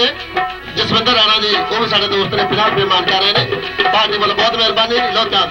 ਕਰੀਏ ਜਸਵਿੰਦਰ ਰਾਣਾ ਜੀ, ਉਹ ਵੀ ਸਾਡੇ ਦੋਸਤ ਨੇ 50 ਰੁਪਏ ਮੰਗ ਕਰ ਰਹੇ ਨੇ। ਤੁਹਾਡੇ ਵੱਲੋਂ ਬਹੁਤ ਮਿਹਰਬਾਨੀ। ਲੋ ਚਾਹ